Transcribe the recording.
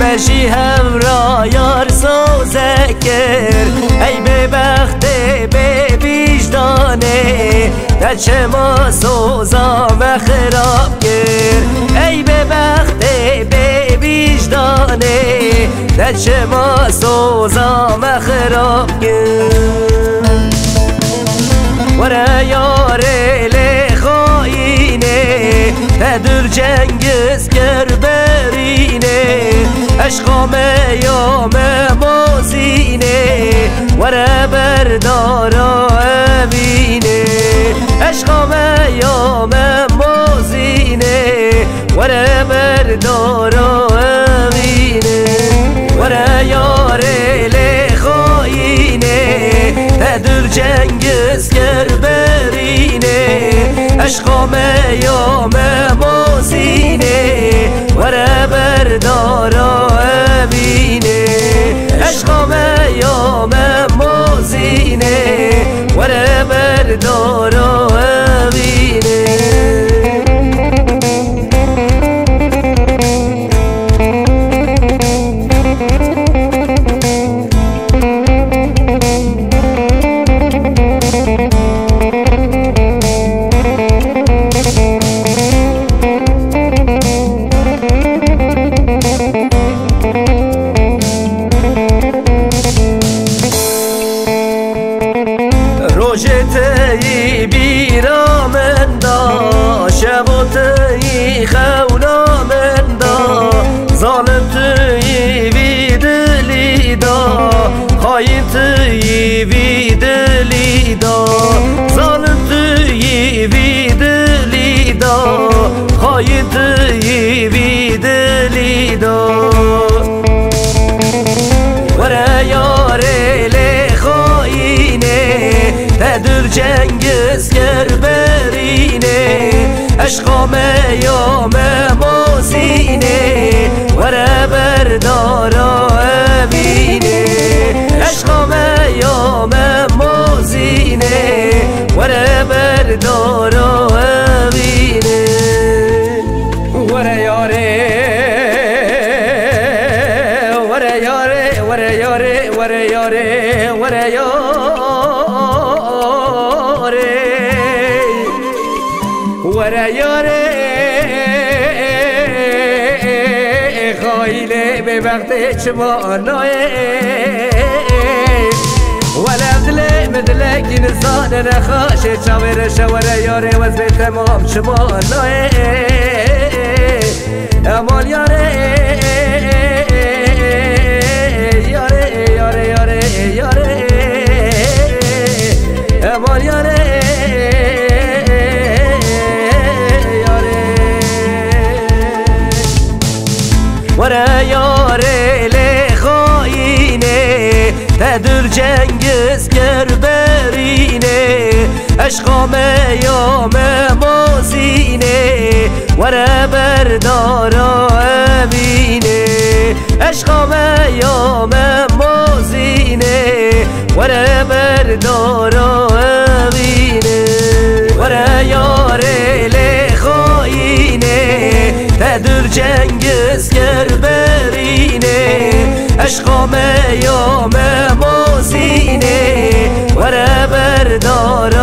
مشی هم را یار سوزه ای به بخت به ویجدانه چه ما سوزا و خراب کرد ای به بخت به ویجدانه چه ما سوزا و خراب کرد وره یاره لخاینه تدر جنگز گر برینه عشقام یام موزینه. وره بردارا امینه. عشقام یام موزینه. وره بردارا امینه. وره یاره لخاینه تدر جنگز گر برینه. عشقام یام موزینه. وره تدر جنگز گر برینه عشقام یام موزینه وره بردارا امینه عشقام یام موزینه وره بردارا امینه وره یاره وره یاره وره یاره وره یاره وره یاره وره یاره. خایله به وقت چمانای. ولم دل مدلك نزان نخاش چاور شوره یاره وز به تمام چمانای. یاره یاره. لخاینه تدر جنگز گر برینه عشقام یام موزینه وره بردارا امینه عشقام یام موزینه وره بردارا امینه وره یاره لخاینه تدر جنگز گر برینه عشقام یام موزینه وره بردارا